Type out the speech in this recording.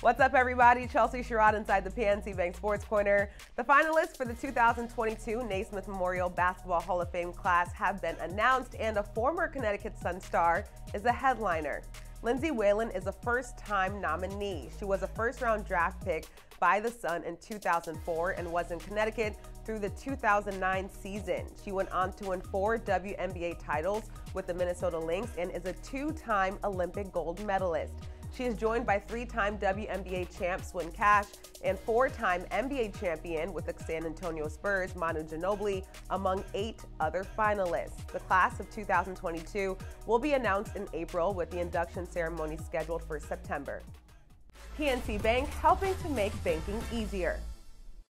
What's up, everybody? Chelsea Sherrod inside the PNC Bank Sports Corner. The finalists for the 2022 Naismith Memorial Basketball Hall of Fame class have been announced, and a former Connecticut Sun star is a headliner. Lindsay Whalen is a first-time nominee. She was a first-round draft pick by the Sun in 2004 and was in Connecticut through the 2009 season. She went on to win four WNBA titles with the Minnesota Lynx and is a two-time Olympic gold medalist. She is joined by three-time WNBA champ Swin Cash and four-time NBA champion with the San Antonio Spurs Manu Ginobili, among eight other finalists. The class of 2022 will be announced in April with the induction ceremony scheduled for September. PNC Bank helping to make banking easier.